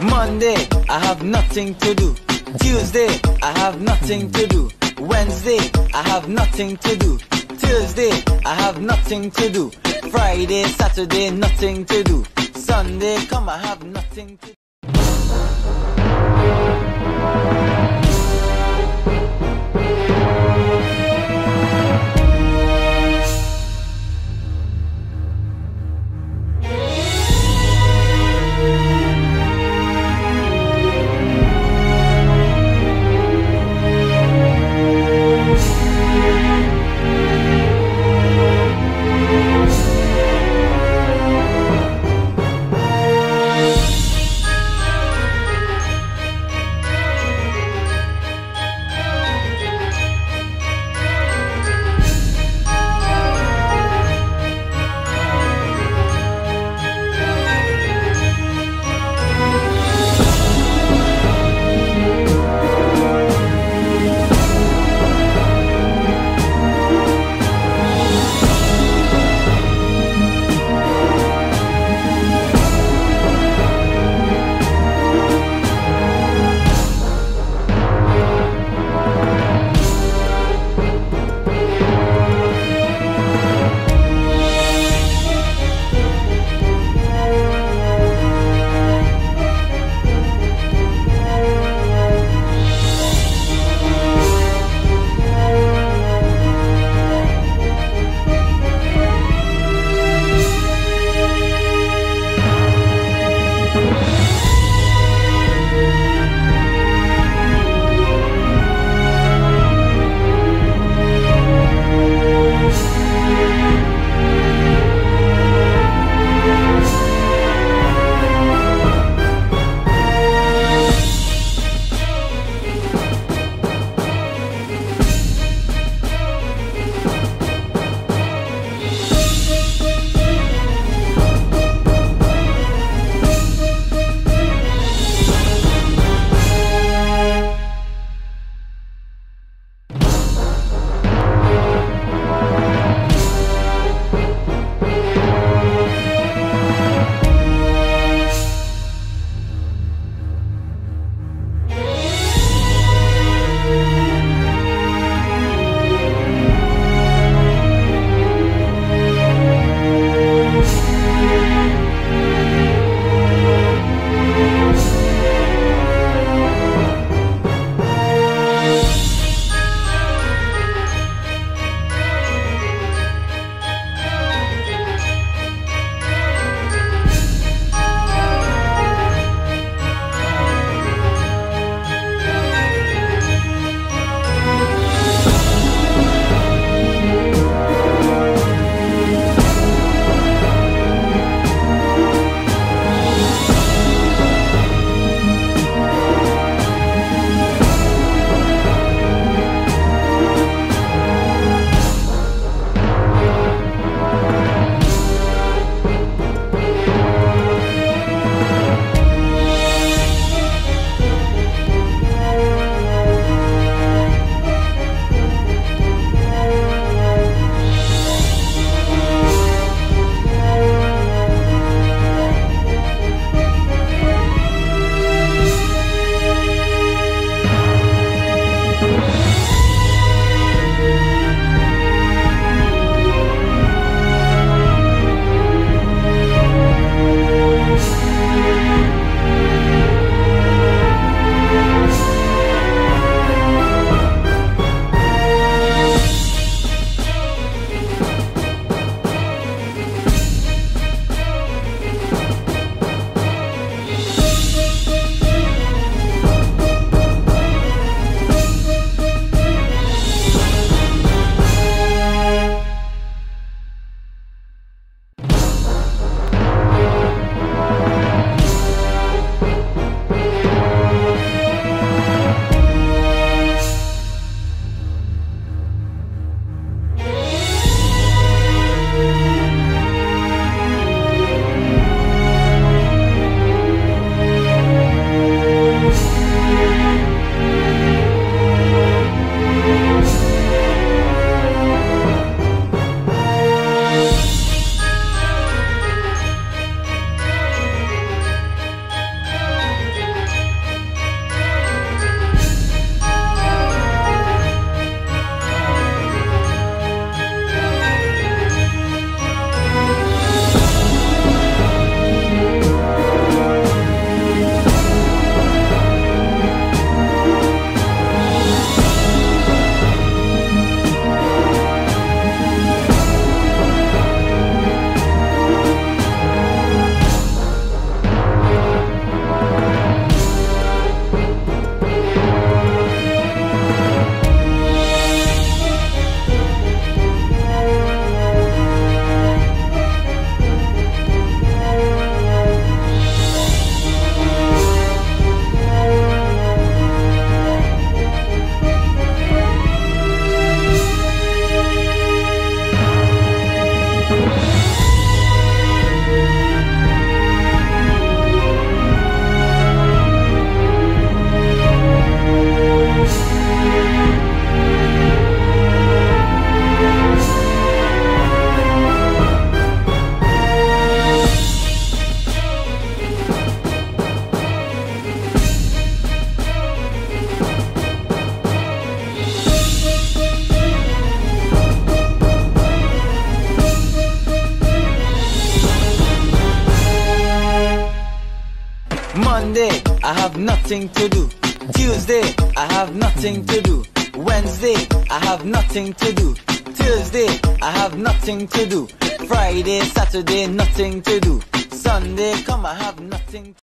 Monday, I have nothing to do. Tuesday, I have nothing to do. Wednesday, I have nothing to do. Thursday, I have nothing to do. Friday, Saturday, nothing to do. Sunday, come, I have nothing to do. Monday, I have nothing to do. Tuesday, I have nothing to do. Wednesday, I have nothing to do. Thursday, I have nothing to do. Friday, Saturday, nothing to do. Sunday, come, I have nothing